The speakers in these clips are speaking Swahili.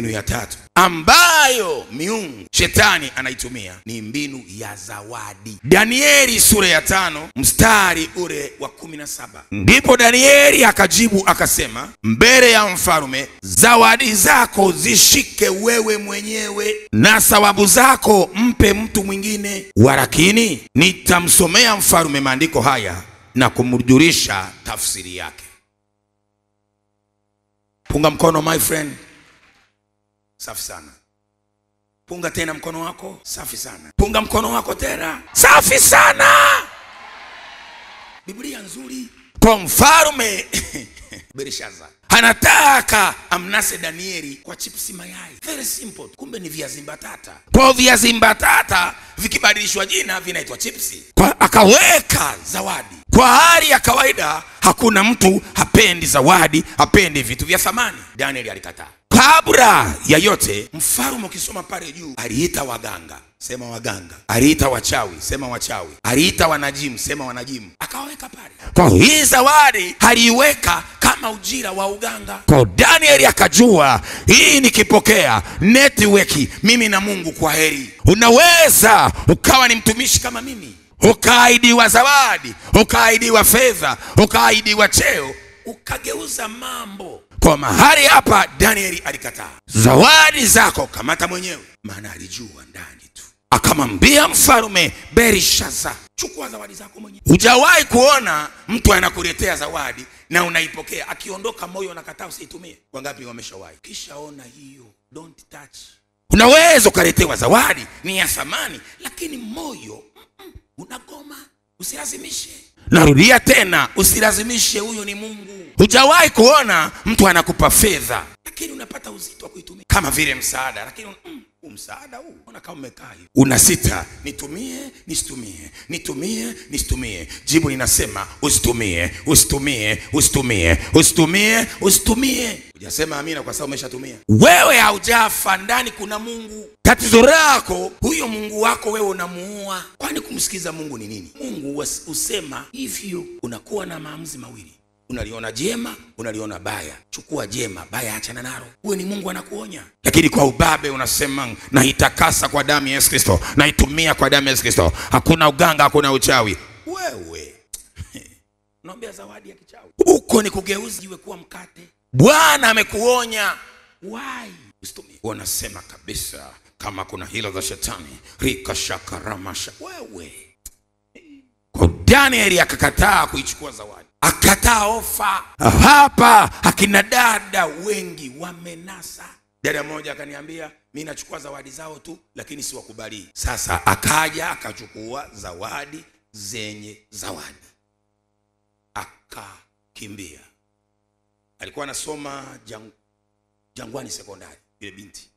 mbinu ya tatu ambayo miungu shetani anaitumia ni mbinu ya zawadi. Danieli sura ya tano mstari ule wa kumi na saba. Ndipo danieli akajibu akasema mbele ya mfalume zawadi zako zishike wewe mwenyewe na sawabu zako mpe mtu mwingine. Walakini nitamsomea mfalume maandiko haya na kumjulisha tafsiri yake. Punga mkono my friend safi sana. Punga tena mkono wako safi sana. Punga mkono wako tena safi sana. Biblia nzuri. Kwa mfalme berishaza anataka amnase danieli kwa chipsi mayai. Very simple. Kumbe ni viazi mbatata. Kwa viazi mbatata vikibadilishwa jina vinaitwa chipsi kwa akaweka zawadi. Kwa hali ya kawaida hakuna mtu hapendi zawadi hapendi vitu vya thamani. Danieli alikataa kabla ya yote mfalume ukisoma pale juu aliita waganga. Sema waganga. Aliita wachawi. Sema wachawi. Aliita wanajimu. Sema wanajimu. Akawaweka pale. Kwa hii zawadi aliiweka kama ujira wa uganga. Kwa danieli akajua hii nikipokea network mimi na mungu kwa heri. Unaweza ukawa ni mtumishi kama mimi. Ukaahidiwa zawadi ukaahidiwa fedha ukaahidiwa cheo ukageuza mambo kwa mahali hapa danieli alikataa. Zawadi zako kamata mwenyewe. Maana alijua ndani tu. Akamwambia mfalume berishaza chukua zawadi zako mwenyewe. Hujawahi kuona mtu anakuletea zawadi na unaipokea akiondoka moyo unakataa usiitumie? Wangapi wameshawahi? Kishaona hiyo don't touch. Unaweza ukaletewa zawadi ni ya thamani lakini moyo unagoma. Usilazimishe. Narudia tena usilazimishe huyo ni mungu hujawahi kuona mtu anakupa fedha. Lakini unapata uzito wa kuitumia. Kama vile msaada lakini mm, huu msaada huu. Ona kama umekaa hivi. Una sita nitumie nisitumie nitumie nisitumie. Jibu linasema usitumie usitumie usitumie usitumie usitumie. Hujasema amina kwa sababu umeshatumia. Wewe haujafa ndani kuna mungu. Tatizo lako huyo mungu wako wewe unamuua. Kwani kumsikiza mungu ni nini? Mungu usema husema hivyo unakuwa na maamuzi mawili unaliona jema unaliona baya. Chukua jema baya achana nalo. Huyo ni mungu anakuonya. Lakini kwa ubabe unasema naitakasa kwa damu ya yesu kristo naitumia kwa damu ya yesu kristo. Hakuna uganga hakuna uchawi. Wewe. Unaombea zawadi ya kichawi. Huko ni kugeuza jiwe kuwa mkate. Bwana amekuonya. Wai usitumie Unasema kabisa kama kuna hilo za shetani. Rika shaka ramasha, wewe danieli akakataa kuichukua zawadi. Akataa ofa. Hapa akina dada wengi wamenasa. Dada mmoja akaniambia mi nachukua zawadi zao tu lakini siwakubalii. Sasa akaja akachukua zawadi zenye zawadi. Akakimbia. Alikuwa anasoma jang, jangwani sekondari yule binti.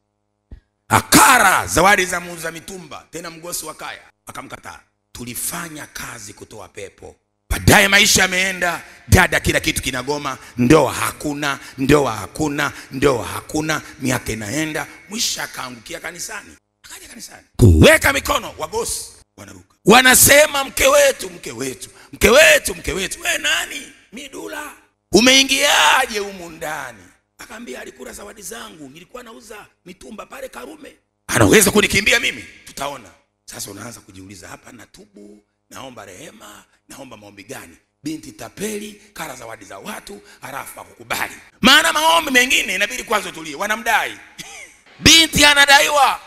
Akara zawadi za muuza mitumba tena mgosi wa kaya. Akamkataa tulifanya kazi kutoa pepo. Baadaye maisha yameenda dada kila kitu kinagoma ndoa hakuna ndoa hakuna ndoa hakuna miaka inaenda mwisho akaangukia kanisani. Akaja kanisani. Kuweka mikono wagosi wanaruka. Wanasema mke wetu mke wetu mke wetu mke wetu. We nani? Midula umeingiaje humu ndani? Akaambia alikula zawadi zangu nilikuwa nauza mitumba pale karume. Anaweza kunikimbia mimi? Tutaona sasa unaanza kujiuliza hapa natubu naomba rehema naomba maombi gani? Binti tapeli kara zawadi za watu halafu akukubali. Maana maombi mengine inabidi kwanza utulie. Wanamdai. Binti anadaiwa.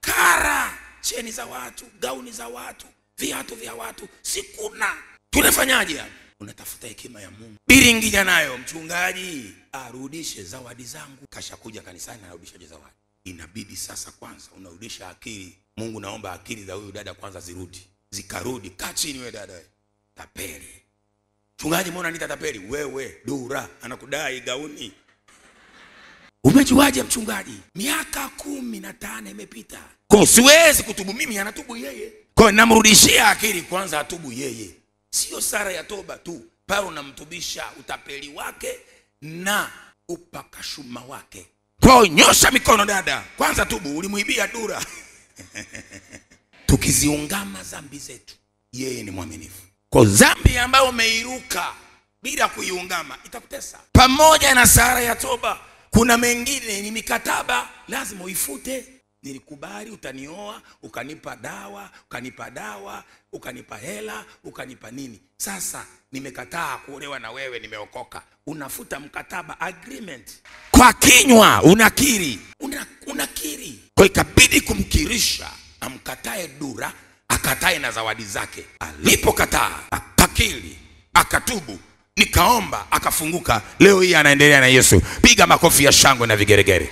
Kara cheni za watu gauni za watu viatu vya watu sikuna. Tunafanyaje unatafuta hekima ya mungu. Biringija nayo mchungaji arudishe zawadi zangu. Kashakuja kanisani anarudishaje zawadi. Inabidi sasa kwanza unarudisha akili mungu naomba akili za huyu dada kwanza zirudi. Zikarudi. Kaa chini we dada tapeli. Mchungaji mbona nita tapeli? Wewe dura anakudai gauni. Umejuaje mchungaji? Miaka kumi na tano imepita. Ko siwezi kutubu mimi anatubu yeye. Ko namrudishia akili kwanza atubu yeye. Sio sara ya toba tu. Pale unamtubisha utapeli wake na upakashuma wake. Kwao nyosha mikono dada. Kwanza tubu. Ulimuibia dura tukiziungama zambi zetu. Yeye ni mwaminifu. Kwa zambi ambayo umeiruka bila kuiungama itakutesa. Pamoja na sara ya toba kuna mengine ni mikataba lazima uifute nilikubali utanioa ukanipa dawa ukanipa dawa ukanipa hela ukanipa nini. Sasa nimekataa kuolewa na wewe nimeokoka. Unafuta mkataba agreement. Kwa kinywa unakiri. Una, unakiri. Kwa ikabidi kumkirisha amkatae dura akatae na zawadi zake. Alipokataa akakiri akatubu. Nikaomba akafunguka. Leo hii anaendelea na yesu. Piga makofi ya shangwe na vigeregere